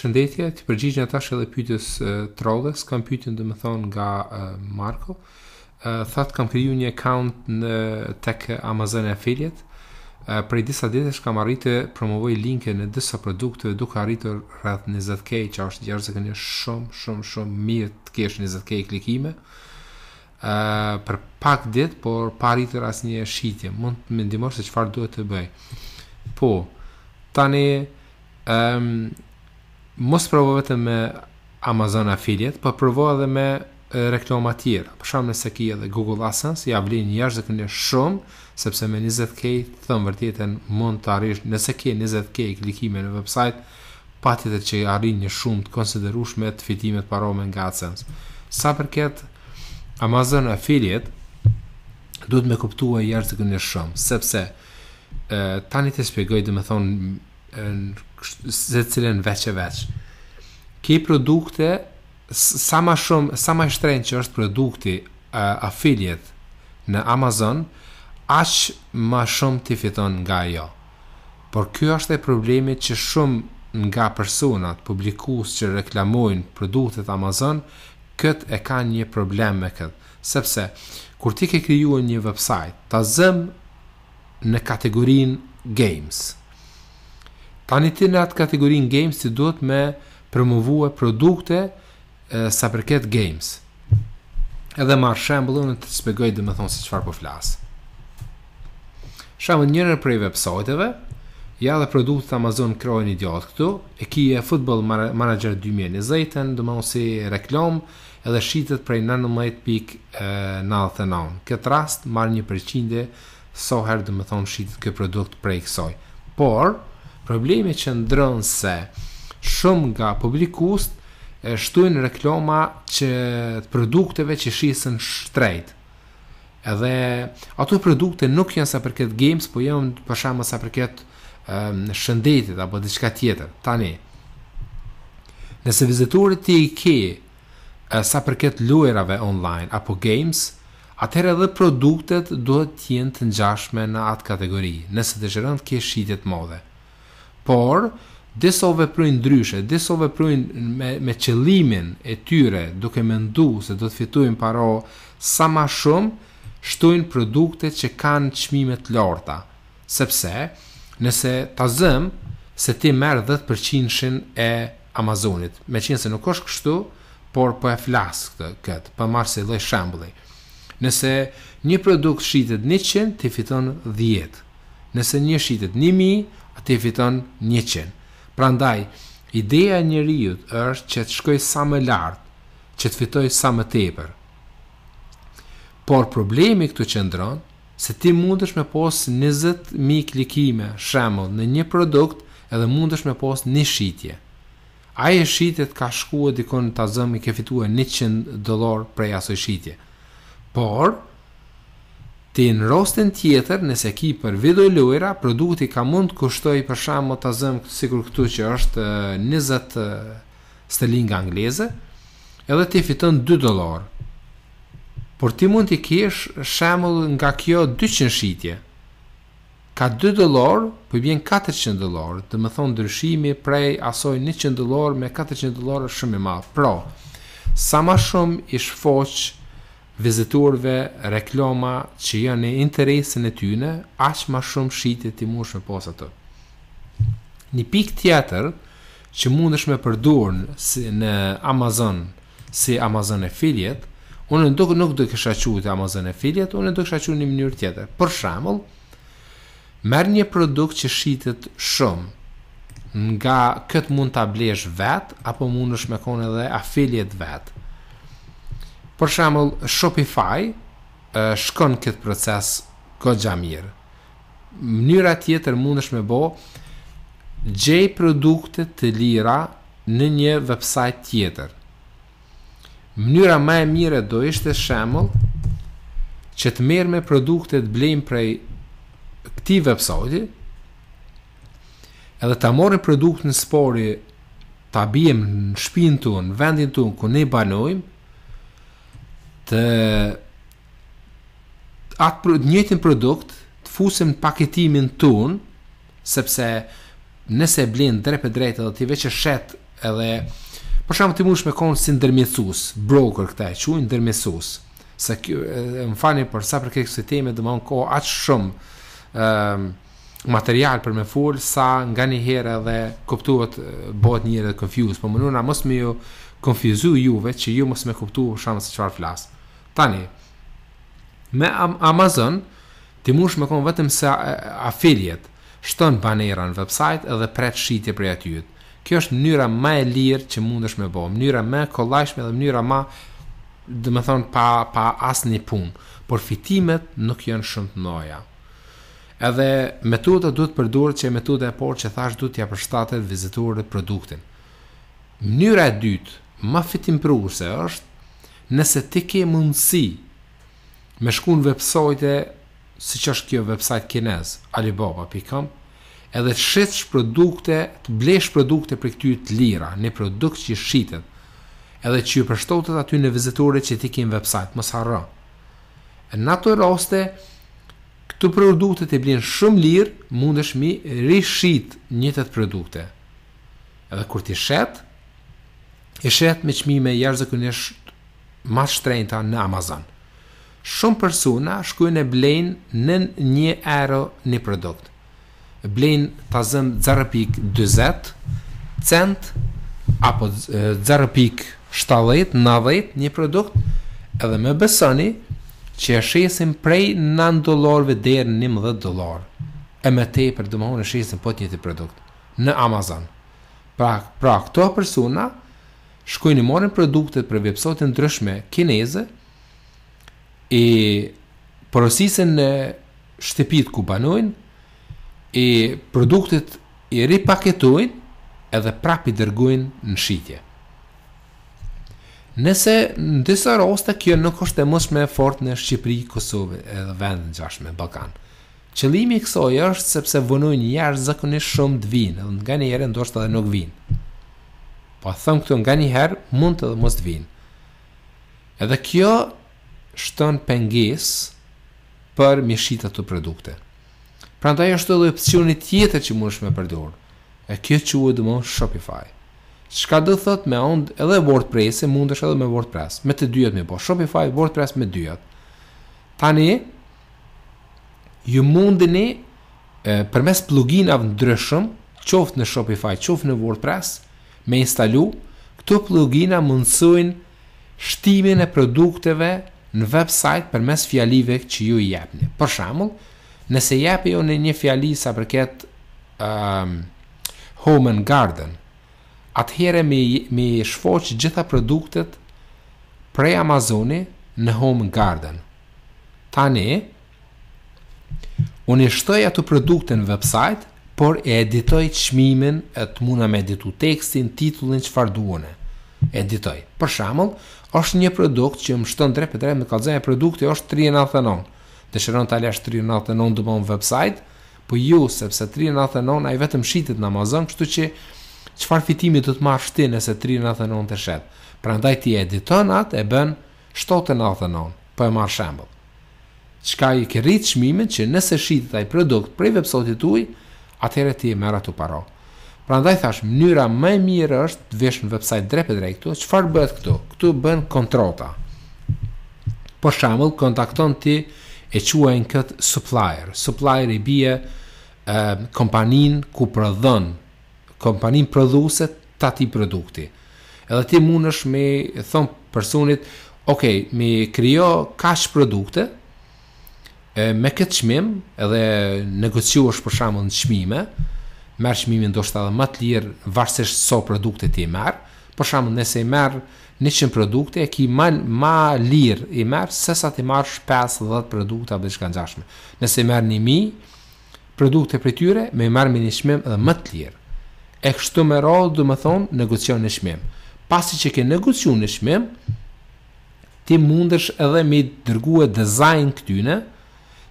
Përshëndetje, t'i përgjigja tash edhe pyetjes t'radhës, kam pyetjen domethënë nga Marko, thatë kam krijuar një account në tek Amazon Affiliate, prej disa ditesh kam arritë të promovoj linke në disa produkte duke arritur rreth 20k, që është jashtëzakonisht shumë, shumë, shumë mirë të kesh 20k klikime, për pak ditë, por pa arritur asnjë shitje, mund të më ndihmosh se çfarë duhet të bëj. Po, tani, Ehm mos provo vetëm me Amazon Affiliate, po provo edhe me reklama të tjera. Për shkak nëse ke edhe Google AdSense, ia vlen jashtëzakonisht shumë, sepse me 20k të thom të vërtetën mund të arrish nëse ke 20k klikime në website, patjetër që arrin një shumë të konsiderueshme të fitimit parove nga AdSense. Sa përket Amazon Affiliate, duhet me kuptuar jashtëzakonisht shumë, sepse tani të shpjegoj domethënë secilën veç e veç. Ke produkte, sa ma shumë, sa ma shtrenjtë që është produkti uh, affiliate në Amazon, aq ma shumë ti fiton nga ajo. Por kjo është e problemit që shumë nga personat publikus që reklamojnë produktet Amazon, këtë e kanë një problem me këtë. Sepse, kur ti ke kriju një website, ta zëmë në kategorinë Games. Tani ti në atë kategorinë Games ti duhet me promovue produkte e, sa përket Games. Edhe marr shembull, unë të të shpjegoj domethënë se çfarë po flas. Shembull njërën prej websajteve, ja dhe produktet Amazon krahun e djathtë këtu, e ke Football Manager 2020, domethënë si reklamë, dhe shitet prej nëntëmbëdhjetë pikë e nëntëdhjetë e nëntë në këtë rast marr një përqindje sa herë domethënë shitet ky produkt prej kësaj por problemi qëndron se shumë nga publikust shtojnë reklama që të produkteve që shiten shtrejt. Edhe ato produkte nuk janë sa përket games, po janë për shembull sa përket um, shëndetit apo diçka tjetër. Tani, nëse vizitorët ti i ke uh, sa përket lojrave online apo games, atëherë edhe produktet duhet të jenë të ngjashme në atë kategori, nëse dëshiron të kesh shitje të madhe. Por, disa u veprojnë ndryshe, disa u veprojnë me, me qëllimin e tyre, duke mendu se do të fitojnë para sa ma shumë, shtojnë produkte që kanë çmime të larta. Sepse, nëse ta zëmë, se ti merr 10% e Amazonit, meqenëse nuk është kështu, por po e flas këtë, këtë, po marr si lloj shembulli. Nëse një produkt shitet 100, ti fiton 10. Nëse një shitet një mijë, ti fiton njëqind. Prandaj, ideja e njeriut është që të shkojë sa më lart, që të fitojë sa më tepër. Por problemi këtu qëndron se ti mundesh me pos 20.000 klikime, shembull, në një produkt edhe mundesh me pos një shitje. Ajo shitet ka shkuar dikon ta zëmë i ke fituar 100 dollar prej asoj shitje. Por, Ti në rostin tjetër nëse ki për videolojëra produkti ka mund të kushtoj për shembull ta zëm sikur këtu që është 20 sterlina angleze edhe ti fiton 2 dollar por ti mund të kesh shembull nga kjo 200 shitje ka 2 dollar po bjen 400 dollar domethënë ndryshimi prej asoj 100 dollar me 400 dollar shumë i madh pra sa më shumë i shfoq vizitorëve reklama që janë në interesin e tyne, aq ma shumë shitje ti mundesh me pas ato. Një pikë tjetër që mundesh me përdorë si në Amazon si Amazon Affiliate, unë nuk do kisha qujt Amazon Affiliate, unë do kisha qujt një mënyrë tjetër. Për shembull, Merr një produkt që shitet shumë nga këtë mund ta blesh vet apo mundesh me kon edhe affiliate vet. Për shembull, Shopify shkon këtë proces goxha mirë. Mënyra tjetër mundesh me bo gjej produkte të lira në një website tjetër. Mënyra ma e mirë do ishte shembull që të merrme produktet blejmë prej këti websajti edhe ta morrim produktin s'pari ta bijem në shpinë tonë në vendin tonë ku ne banojmë të atë njëtin produkt të fusim paketimin tonë sepse nëse e blen drejt e drejt edhe ti veç shet Edhe për shembull ti mundesh me kon si ndërmjetësues, broker këtë e quajnë ndërmjetësues. Sa ky, më falni për sa i përket kësi teme, domethënë ka aq shumë ë ehm, material për me ful sa nganjëherë edhe kuptohet bëhet njëherë edhe konfuz, po mendoj mos me ju konfuzu juve që ju mos me kuptu për shembull se çfarë flas. Tani me Amazon Ti mush me kon vetëm se affiliate, shton banera në website edhe pret shitje prej atyt. Kjo është mënyra ma e lirë që mundesh me bo, mënyra ma e kollajshme dhe mënyra ma domethënë pa pa asnjë punë, por fitimet nuk janë shumë të mëdha. Edhe metoda duhet të përdoret që metoda e parë që thash duhet t'ia përshtatet vizitorëve produktin. Mënyra e dytë, ma fitimprurëse është nëse ti ke mundësi Me shku në websajte siç është kjo website kinez, alibaba pikë kom, edhe të shitsh produkte, të blesh produkte prej këtyre të lira, një produkt që shitet, edhe që ju përshtotet atyne vizitorëve që ti ke në website, mos harro. Në ato raste, këto produkte ti blen shumë lirë, mundesh mi rishit njëjtat produkte. Edhe kur ti shet, i shet me çmime jashtëzakonisht ma t'shtrenjta në Amazon. Shumë persuna shkojnë e blejnë nën 1 euro një produkt. Blejnë ta zëm 0.40 cent apo 0.70, 90 një produkt, edhe me besoni që e shesin prej 9 dolarëve deri në 11 dolarë. E me tepër domethan e shesin po të njëjtin produkt në Amazon. Pra, pra këto persona shkojnë i marrin produktet prej websajteve ndryshme kineze i porosisin në shtëpit ku banojnë e produktet i ripaketojnë edhe prap i dërgojnë në shitje. Nëse në disa raste kjo nuk është e mundshme fort në Shqipëri, Kosovë edhe vende ngjashme në Ballkan. Qëllimi i kësaj është sepse vonojnë jashtëzakonisht shumë të vinë, edhe nganjëherë ndoshta edhe nuk vinë. Po them këto nganjëherë mund edhe mos të vinë. Edhe kjo është një pengesë për mi shit ato produkte. Prandaj është edhe opcioni tjetër që mundesh me përdorë. E kjo që quhet domethan Shopify. Çka do thotë mundet edhe WordPress e mundesh edhe me WordPress. Me të dyjat me po. Shopify, WordPress me dyjat. Tani, ju mundini përmes pluginave ndryshëm, qoftë në Shopify, qoftë në WordPress, me instalu, këto plugina mundësojnë shtimin e produkteve në website përmes fjalive që ju i jepni. Për shambull, nëse jepi unë një fjali sa përket um, home and garden, atëhere mi, mi shfoq gjitha produktet prej Amazoni në home and garden. Tani, Unë i shtoj ato produkte në website, por e editoj çmimin, edhe muna me editu tekstin, titullin, çfarë du unë. Editoj. Për shembull, është një produkt që më shton drejtpërdrejt më kallëzon produkti është 399. Dëshiron ta lesh 399 ti në website, po jo sepse 399 ai vetëm shitet në Amazon, kështu që çfarë fitimi do të marrësh ti nëse 399 e shet. Prandaj ti editon atë e bën Shtatë nëntëdhjetë e nëntë, po e marr shembull. Çka i ke rrit çmimin që nëse shitet ai produkt prej websajtit tuaj, atëherë ti e merr ato para. Prandaj thash, mënyra më e mirë është të vesh në websajt drejtpërdrejt këtu. Çfarë bëhet këtu? Këtu bëhen kontrata. Për shembull, kontakton ti e quajnë kët supplier. Supplier i bie kompaninë ku prodhon kompaninë prodhuese të atij produkti. Edhe ti mundesh me i thonë personit, ok, më krijo kaq produkte e, me këtë çmim edhe negociosh për shembull në çmime, merr çmimin ndoshta edhe më të lirë varësisht so produkte ti merr. Për shembull, nëse i merr 100 produkte, e ki më lirë, më lirë i merr sesa t'i marrsh 5-10 produkte apo diçka ngjashme. Nëse i merr 1000, produkte prej tyre me i marrë me një çmim edhe më të lirë e kështu me radhë domethonë negocion një çmim pasi që ke negociu një çmim ti mundësh edhe me i dërgue dizajn këtyne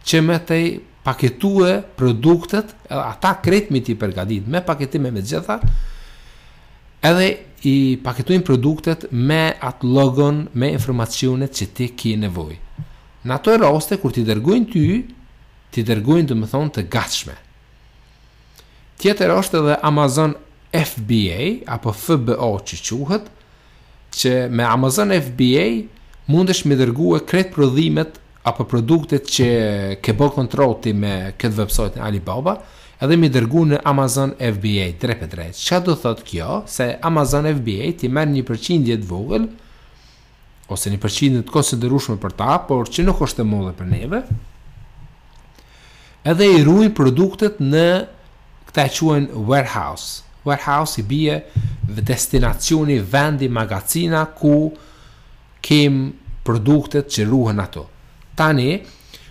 që me të paketue produktet edhe ata krejt me t'i përgadit me paketime me gjitha edhe i paketojnë produktet me atë logon me informacionet që ti ki nevoj në ato raste kur t'i dërgojnë ty T'i dërgojnë domethonë të gatshme. Tjetër është edhe Amazon FBA apo FBO që quhet, që me Amazon FBA mundesh me i dërgue krejt prodhimet apo produktet që ke bo kontrot ti me këtë website në Alibaba, edhe me i dërgu në Amazon FBA drejtpërdrejt. Çka do thotë kjo? Se Amazon FBA t'i merr një përqindje të vogël ose një përqindje të konsiderueshme për ta, por që nuk është e modhe për neve. Edhe i ruajnë produktet në këta e quajnë warehouse. Warehouse i bie destinacioni, vendi, magazina ku kem produktet që ruhen ato. Tani,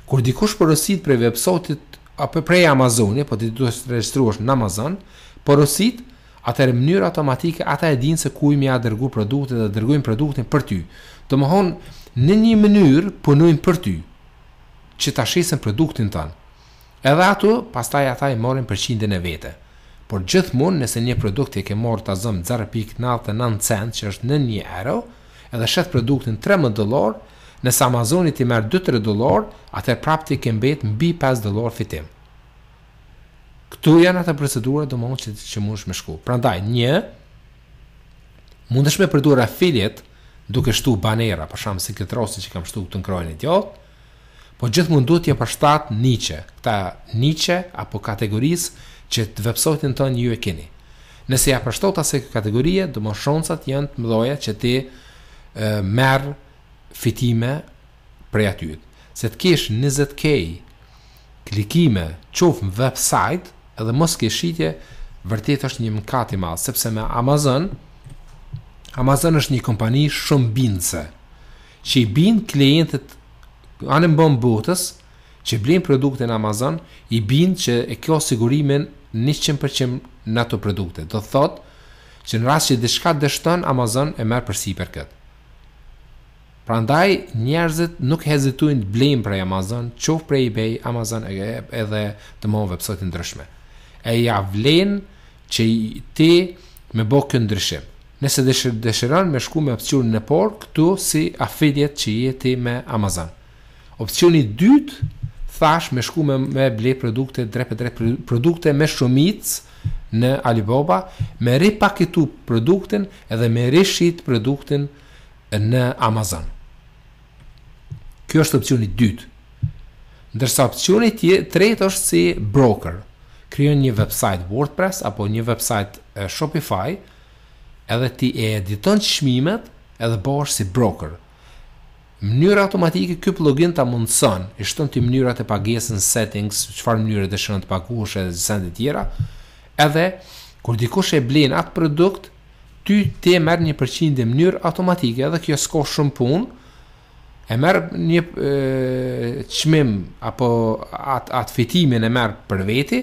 kur dikush porosit prej website-it apo prej Amazon-it, po ti duhet të regjistrohesh në Amazon, porosit atëherë n'mënyrë automatike ata e dinë se kuj me ja dërgu produktet dhe dërgojnë produktin për ty. Domethënë, në një mënyrë punojnë për ty, që ta shesën produktin tënd. Edhe ato, pastaj ata i marrin përqindjen e vete. Por gjithmonë nëse një produkt e ke marrë ta zëmë zero pikë nëntëdhjetë e nëntë cent që është nën një euro, edhe shet produktin trembëdhjetë dollarë, nëse Amazoni t'i merr dy tre dollarë, atëherë prapë ti ke mbet mbi pesë dollarë fitim. Këtu janë ato procedura domethënë që, që munësh me shku. Prandaj, një, munësh me përdor affiliate duke shtu banera, për shembull si këtë rastin që kam shtu këtë në krahun e djathtë, po gjithmonë duhet t'ia përshtat niche, këta niche apo kategorisë që të websajtin tonë ju e keni. Nëse ja përshtat asaj kategorie, domethënë shansat janë të mdhoja që ti e, merr fitime prej aty se të kesh njëzet K klikime qoftë në web sajt edhe mos ke shitje vërtet është një mëkat i madh sepse me Amazon Amazon është një kompani shumë bindëse që i bind klientët anembanë botës që blejnë produkte në Amazon i bind që e ka sigurimin 100% në ato produkte do të thotë që në rast që diçka dështon Amazon e merr përsipër këtë Prandaj njerëzit nuk hezitojnë të blejnë prej Amazon, qoftë prej eBay, Amazon edhe domethënë website të ndryshme. E ja vlen që ti me bë këtë ndryshim. Nëse dëshiron me shku me opcionin e parë, këtu si affiliate që je ti me Amazon. Opcioni i dytë thash me shku me, me ble produkte drejtpërdrejt produkte me shumicë në Alibaba, me ripaketu produktin edhe me rishit produktin në Amazon. Ky është opcioni i dytë. Ndërsa opcioni i tretë është si broker. Krijon një website WordPress apo një website Shopify, edhe ti e editon çmimet, edhe bëhesh si broker. Mënyrë automatike ky plugin ta mundson, i shton ti mënyrat e pagesës në settings, çfarë mënyre dëshiron të paguash etj e të tjera. Edhe kur dikush e blen atë produkt, ti e merr një përqindje në mënyrë automatike dhe kjo s'ka shumë punë, e merr një çmim apo atë at fitimin e merr për veti,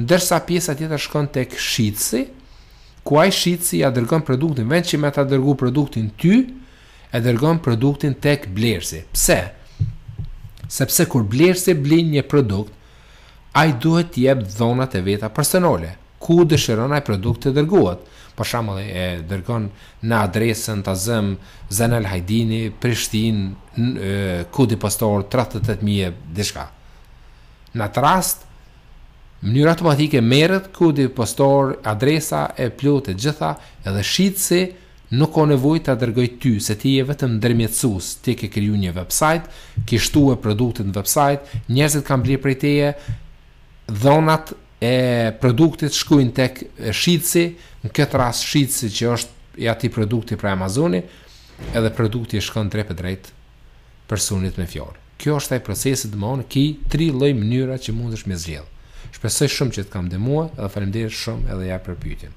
ndërsa pjesa tjetër shkon tek shitësi, ku ai shitësi ja dërgon produktin vend që me ta dërgu produktin ty, e dërgon produktin tek blerësi. Pse? Sepse kur blerësi blin një produkt, ai duhet t'i jep dhonat e veta personale. Ku dëshiron ai produkt të dërgohet? Për shembull, e dërgon në adresën, ta zëmë, Zenel Hajdini, Prishtinë, kodi postor tridhjetë e tetë mijë e diçka. Në atë rast, në mënyrë automatike merret kodi postor, adresa e plotë e gjitha dhe shitësi nuk ka nevojë ta dërgojë ty, se ti je vetëm ndërmjetësues, ti ke kriju një website, ke shtue produktin në website, njerëzit kanë blerë prej teje, dhonat e produktit shkojnë tek shitësi, në këtë rast shitësi që është i atij produkti prej Amazoni, edhe produkti i shkon drejtpërdrejt personit me fjalë. Kjo është ai procesi, domethënë ki tri lloj mënyra që mundesh me zgjedh. Shpresoj shumë që të kam ndihmuar dhe faleminderit shumë edhe ja për pyetjen.